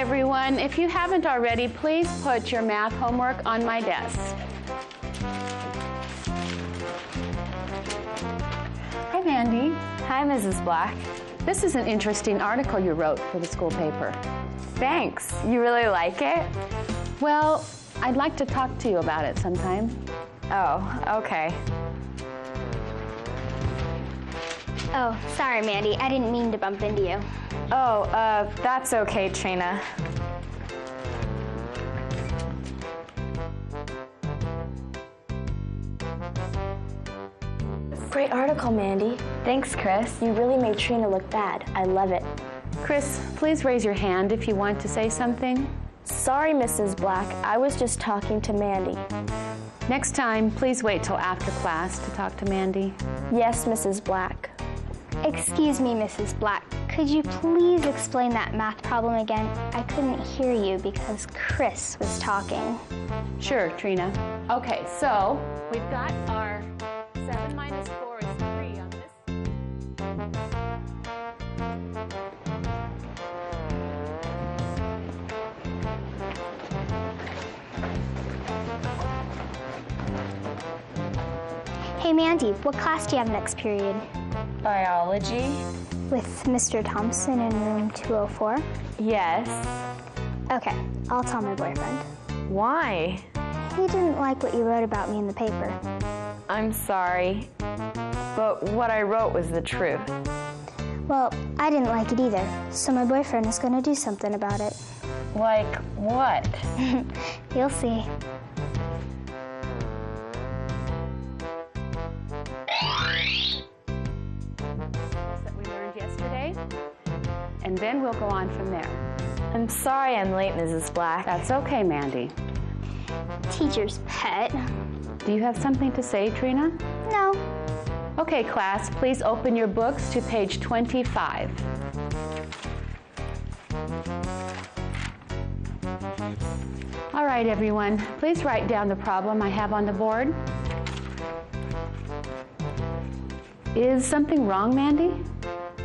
everyone. If you haven't already, please put your math homework on my desk. Hi, Mandy. Hi, Mrs. Black. This is an interesting article you wrote for the school paper. Thanks. You really like it? Well, I'd like to talk to you about it sometime. Oh, okay. Oh, sorry, Mandy. I didn't mean to bump into you. Oh, uh, that's okay, Trina. Great article, Mandy. Thanks, Chris. You really made Trina look bad. I love it. Chris, please raise your hand if you want to say something. Sorry, Mrs. Black. I was just talking to Mandy. Next time, please wait till after class to talk to Mandy. Yes, Mrs. Black. Excuse me, Mrs. Black. Could you please explain that math problem again? I couldn't hear you because Chris was talking. Sure, Trina. Okay, so we've got our 7 minus 4 is 3 on this. Hey, Mandy, what class do you have next period? Biology? With Mr. Thompson in room 204? Yes. Okay, I'll tell my boyfriend. Why? He didn't like what you wrote about me in the paper. I'm sorry, but what I wrote was the truth. Well, I didn't like it either, so my boyfriend is going to do something about it. Like what? You'll see. Yesterday, and then we'll go on from there. I'm sorry I'm late, Mrs. Black. That's okay, Mandy. Teacher's pet. Do you have something to say, Trina? No. Okay, class, please open your books to page 25. All right, everyone, please write down the problem I have on the board. Is something wrong, Mandy?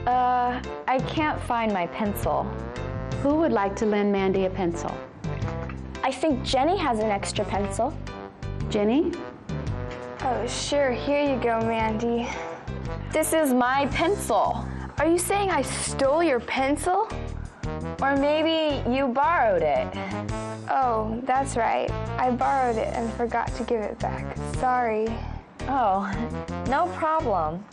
Uh, I can't find my pencil. Who would like to lend Mandy a pencil? I think Jenny has an extra pencil. Jenny? Oh, sure. Here you go, Mandy. This is my pencil. Are you saying I stole your pencil? Or maybe you borrowed it. Oh, that's right. I borrowed it and forgot to give it back. Sorry. Oh, no problem.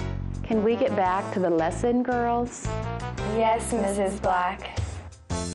Can we get back to the lesson, girls? Yes, Mrs. Black.